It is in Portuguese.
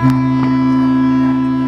Música